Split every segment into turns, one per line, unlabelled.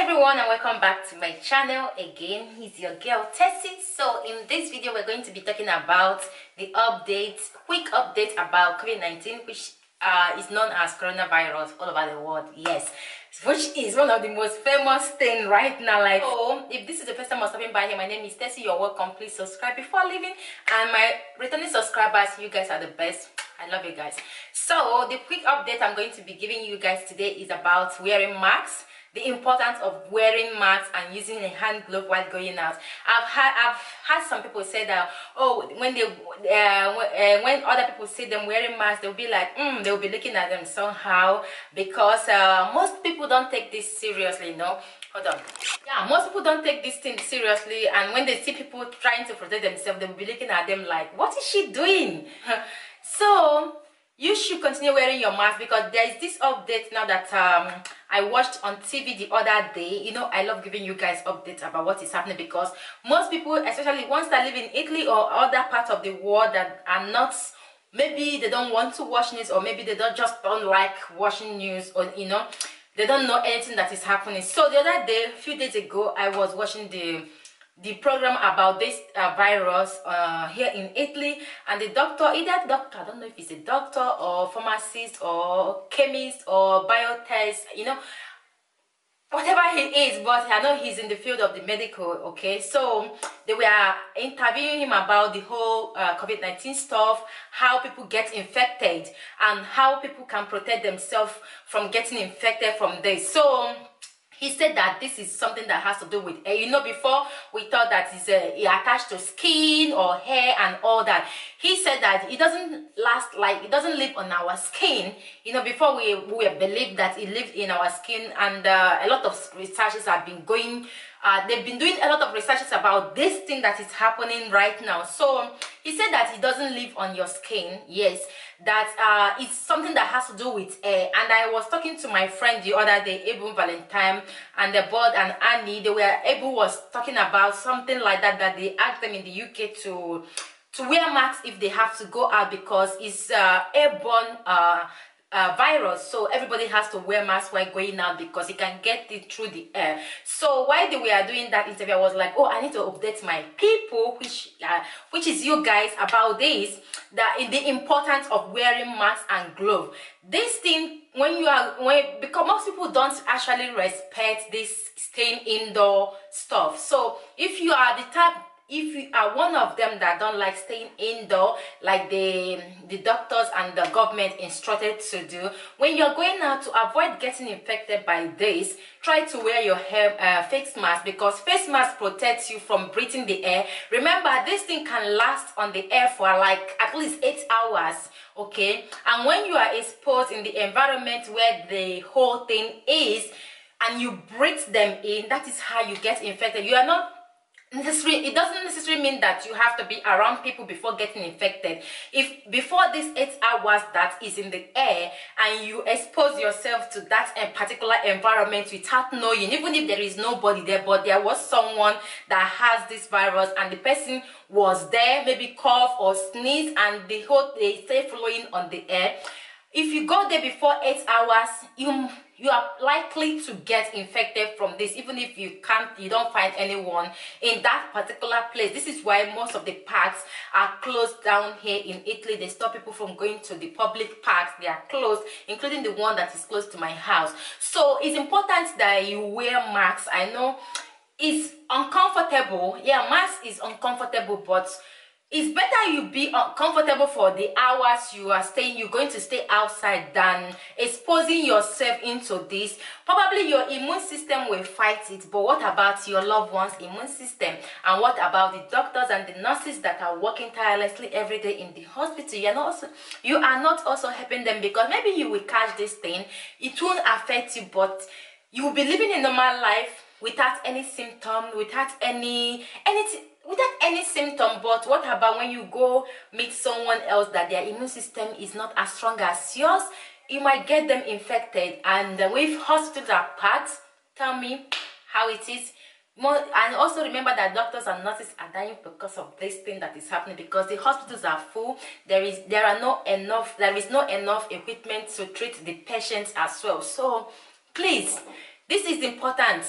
everyone and welcome back to my channel again. It's your girl Tessy. So in this video we're going to be talking about the updates quick update about COVID-19 which uh, is known as coronavirus all over the world. Yes. Which is one of the most famous thing right now. Like oh. if this is the first time i'm stopping by here my name is Tessy. You're welcome. Please subscribe before leaving. And my returning subscribers you guys are the best. I love you guys. So the quick update I'm going to be giving you guys today is about wearing masks the importance of wearing masks and using a hand glove while going out. I've had I've had some people say that oh when they uh, uh, when other people see them wearing masks they'll be like mm, they'll be looking at them somehow because uh, most people don't take this seriously. No, hold on. Yeah, most people don't take this thing seriously, and when they see people trying to protect themselves, they'll be looking at them like what is she doing? so you should continue wearing your mask because there is this update now that um, I watched on TV the other day. You know, I love giving you guys updates about what is happening because most people, especially ones that live in Italy or other parts of the world that are not maybe they don't want to watch news or maybe they don't just don't like watching news or you know they don't know anything that is happening so the other day a few days ago i was watching the the program about this uh, virus uh, here in Italy and the doctor, either doctor, I don't know if he's a doctor or pharmacist or chemist or biotest, you know, whatever he is, but I know he's in the field of the medical, okay? So they were interviewing him about the whole uh, COVID-19 stuff, how people get infected and how people can protect themselves from getting infected from this. So he said that this is something that has to do with hair. You know, before we thought that it's uh, attached to skin or hair and all that. He said that it doesn't last like it doesn't live on our skin. You know, before we we believed that it lived in our skin, and uh, a lot of researchers have been going uh, they've been doing a lot of researches about this thing that is happening right now so he said that it doesn't live on your skin yes that uh, it's something that has to do with air. And i was talking to my friend the other day Ebu valentine and the board and annie they were Ebu was talking about something like that that they asked them in the uk to to wear masks if they have to go out because it's uh, airborne uh, uh, virus so everybody has to wear mask while going out because you can get it through the air. So while they were doing that interview i was like oh i need to update my people which uh, which is you guys about this that in the importance of wearing mask and glove. This thing when you are when because most people don't actually respect this staying indoor stuff. So if you are the type if you are one of them that don't like staying indoor like the the doctors and the government instructed to do when you're going out to avoid getting infected by this try to wear your hair uh, face mask because face mask protects you from breathing the air. Remember this thing can last on the air for like at least eight hours okay? And when you are exposed in the environment where the whole thing is and you breathe them in that is how you get infected. You are not necessary it doesn't necessarily mean that you have to be around people before getting infected. If before this eight hours that is in the air and you expose yourself to that uh, particular environment without knowing even if there is nobody there but there was someone that has this virus and the person was there maybe cough or sneeze and the whole they stay flowing on the air if you go there before eight hours you you are likely to get infected from this even if you can't you don't find anyone in that particular place. This is why most of the parks are closed down here in italy. They stop people from going to the public parks. They are closed including the one that is close to my house. So it's important that you wear masks. I know it's uncomfortable. Yeah mask is uncomfortable but it's better you be comfortable for the hours you are staying. You're going to stay outside than exposing yourself into this. Probably your immune system will fight it but what about your loved one's immune system? And what about the doctors and the nurses that are working tirelessly every day in the hospital? You're not also, you are not also helping them because maybe you will catch this thing. It won't affect you but you will be living a normal life without any symptom without any anything any symptom but what about when you go meet someone else that their immune system is not as strong as yours? You might get them infected. And if hospitals are packed tell me how it is. And also remember that doctors and nurses are dying because of this thing that is happening because the hospitals are full. There is there are no enough there is not enough equipment to treat the patients as well. So please this is important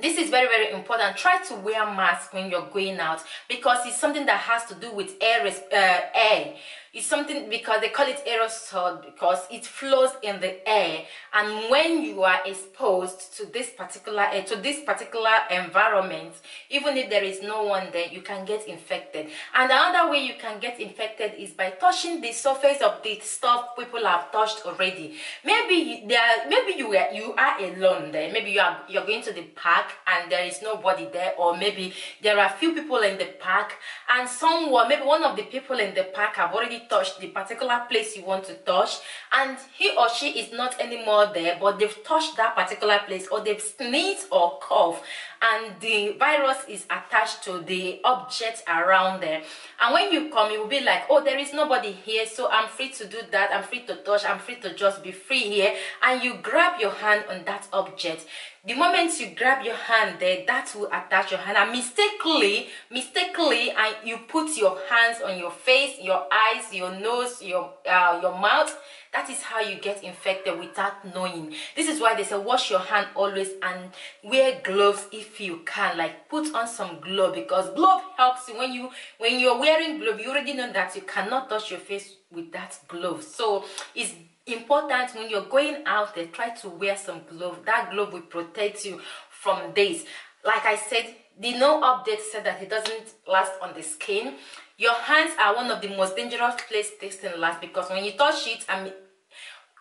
this is very very important. Try to wear mask when you're going out because it's something that has to do with air uh, air it's something because they call it aerosol because it flows in the air. And when you are exposed to this particular uh, to this particular environment even if there is no one there you can get infected. And another way you can get infected is by touching the surface of the stuff people have touched already. Maybe there maybe you are you are alone there. Maybe you are you're going to the park and there is nobody there or maybe there are a few people in the park. And someone maybe one of the people in the park have already touched the particular place you want to touch and he or she is not anymore there but they've touched that particular place or they've sneezed or cough and the virus is attached to the object around there. And when you come you will be like oh there is nobody here so i'm free to do that. I'm free to touch. I'm free to just be free here. And you grab your hand on that object the moment you grab your hand there that will attach your hand. And mistakenly mistakenly and you put your hands on your face your eyes your nose your uh, your mouth. That is how you get infected without knowing. This is why they say wash your hand always and wear gloves if you can. Like put on some glove because glove helps you. When you when you're wearing glove you already know that you cannot touch your face with that glove. So it's important when you're going out there try to wear some glove. That glove will protect you from this like i said the no update said that it doesn't last on the skin. Your hands are one of the most dangerous place can last because when you touch it I mean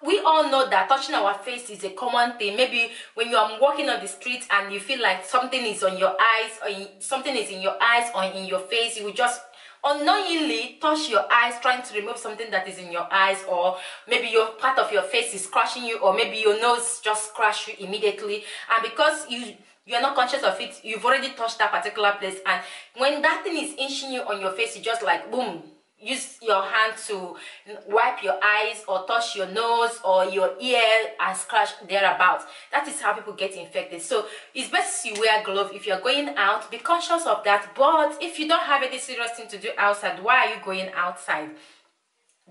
we all know that touching our face is a common thing. Maybe when you are walking on the street and you feel like something is on your eyes or something is in your eyes or in your face you will just unknowingly touch your eyes trying to remove something that is in your eyes or maybe your part of your face is crushing you or maybe your nose just crush you immediately. And because you you're not conscious of it you've already touched that particular place. And when that thing is inching you on your face you just like boom use your hand to wipe your eyes or touch your nose or your ear and scratch thereabouts. That is how people get infected. So it's best you wear glove if you're going out. Be conscious of that. But if you don't have any serious thing to do outside why are you going outside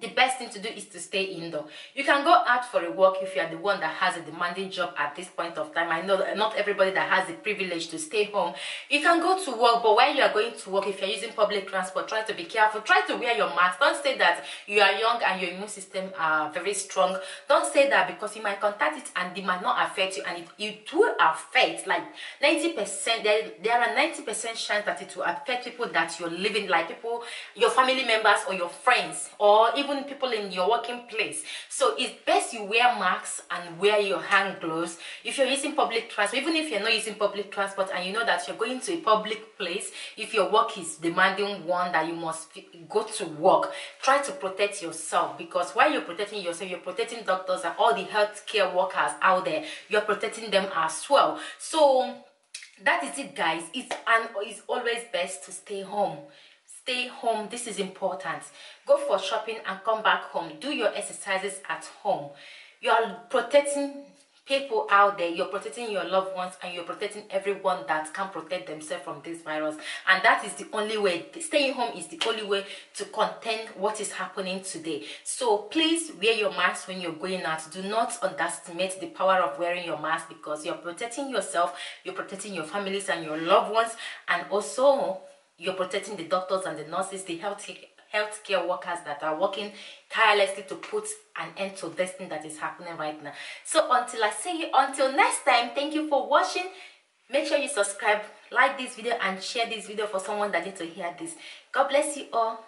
the best thing to do is to stay indoor. You can go out for a walk if you are the one that has a demanding job at this point of time. I know that not everybody that has the privilege to stay home. You can go to work but while you are going to work if you're using public transport try to be careful. Try to wear your mask. Don't say that you are young and your immune system are very strong. Don't say that because you might contact it and it might not affect you and it, it will affect like 90 percent there, there are 90 percent chance that it will affect people that you're living like people your family members or your friends or even people in your working place. So it's best you wear masks and wear your hand gloves. If you're using public transport even if you're not using public transport and you know that you're going to a public place if your work is demanding one that you must go to work try to protect yourself because while you're protecting yourself you're protecting doctors and all the healthcare workers out there. You're protecting them as well. So that is it guys. It's and it's always best to stay home stay home. This is important. Go for shopping and come back home. Do your exercises at home. You are protecting people out there. You're protecting your loved ones and you're protecting everyone that can protect themselves from this virus. And that is the only way. Staying home is the only way to contain what is happening today. So please wear your mask when you're going out. Do not underestimate the power of wearing your mask because you're protecting yourself you're protecting your families and your loved ones and also you're protecting the doctors and the nurses, the health healthcare workers that are working tirelessly to put an end to this thing that is happening right now. So until I see you, until next time, thank you for watching. Make sure you subscribe, like this video, and share this video for someone that needs to hear this. God bless you all.